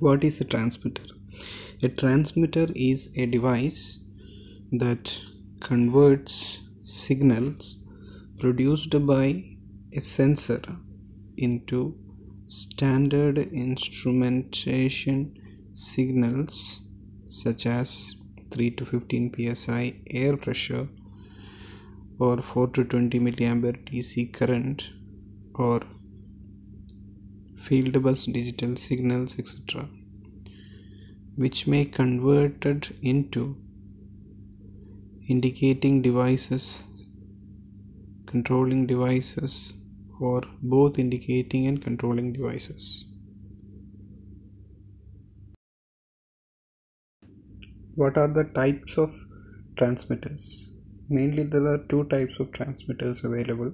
What is a transmitter? A transmitter is a device that converts signals produced by a sensor into standard instrumentation signals such as 3 to 15 psi air pressure or 4 to 20 milliampere DC current or field bus digital signals etc which may converted into indicating devices controlling devices or both indicating and controlling devices. What are the types of transmitters? Mainly there are two types of transmitters available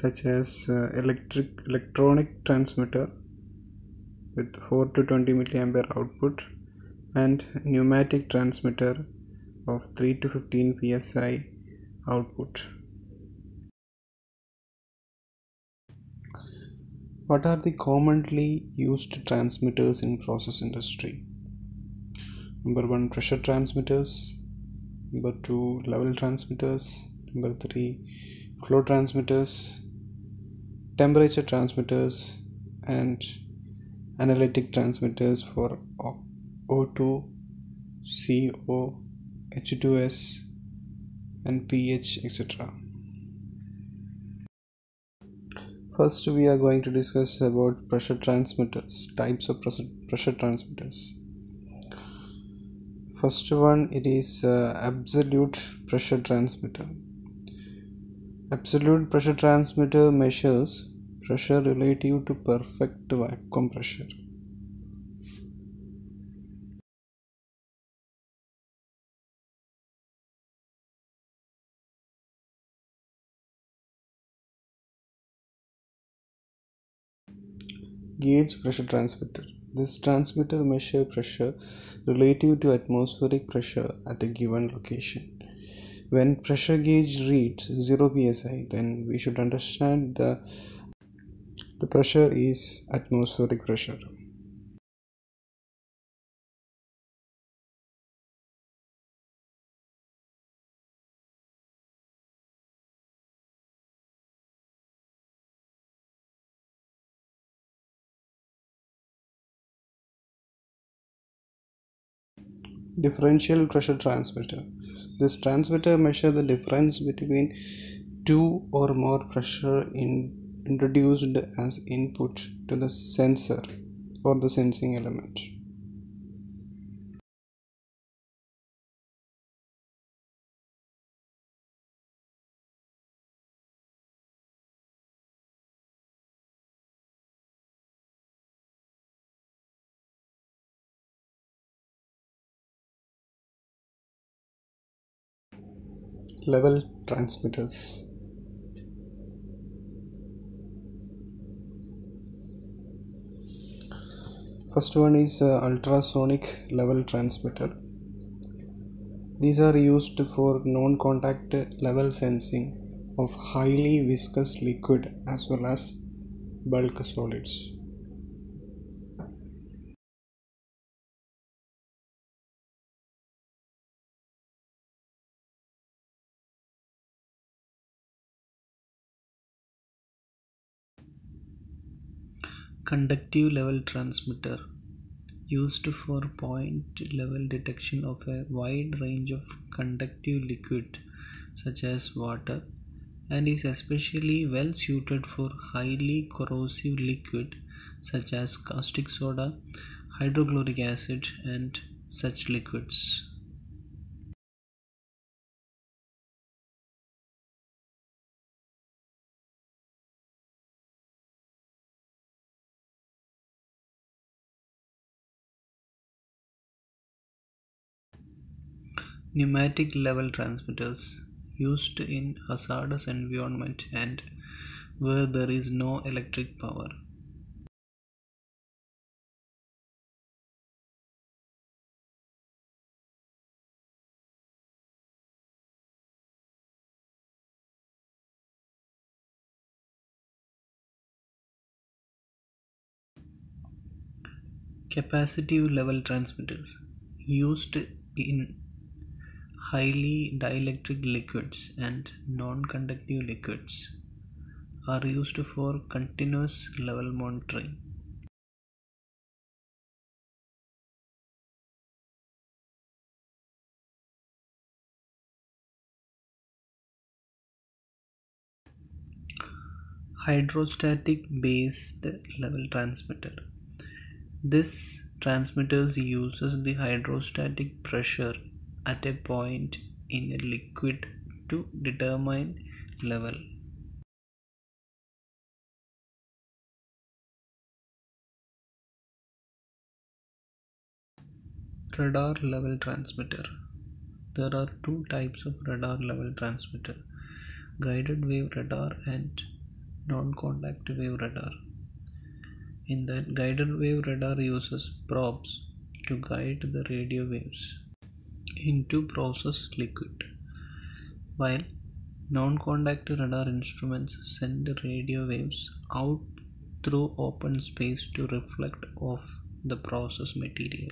such as uh, electric electronic transmitter with 4 to 20 milliampere output and pneumatic transmitter of 3 to 15 psi output. What are the commonly used transmitters in process industry? Number 1 pressure transmitters. Number 2 level transmitters. Number 3 flow transmitters temperature transmitters and analytic transmitters for O2, CO, H2S and pH etc. First we are going to discuss about pressure transmitters, types of pressure transmitters. First one it is uh, absolute pressure transmitter. Absolute pressure transmitter measures pressure relative to perfect vacuum pressure. Gauge pressure transmitter. This transmitter measures pressure relative to atmospheric pressure at a given location when pressure gauge reads 0 psi then we should understand the the pressure is atmospheric pressure. Differential pressure transmitter. This transmitter measures the difference between two or more pressure in, introduced as input to the sensor or the sensing element. level transmitters first one is uh, ultrasonic level transmitter. These are used for non-contact level sensing of highly viscous liquid as well as bulk solids conductive level transmitter used for point level detection of a wide range of conductive liquid such as water and is especially well suited for highly corrosive liquid such as caustic soda hydrochloric acid and such liquids pneumatic level transmitters used in hazardous environment and where there is no electric power. Capacitive level transmitters used in highly dielectric liquids and non-conductive liquids are used for continuous level monitoring. Hydrostatic based level transmitter. This transmitter uses the hydrostatic pressure at a point in a liquid to determine level. Radar level transmitter. There are two types of radar level transmitter guided wave radar and non-contact wave radar. In that guided wave radar uses probes to guide the radio waves into process liquid, while non-contact radar instruments send radio waves out through open space to reflect off the process material.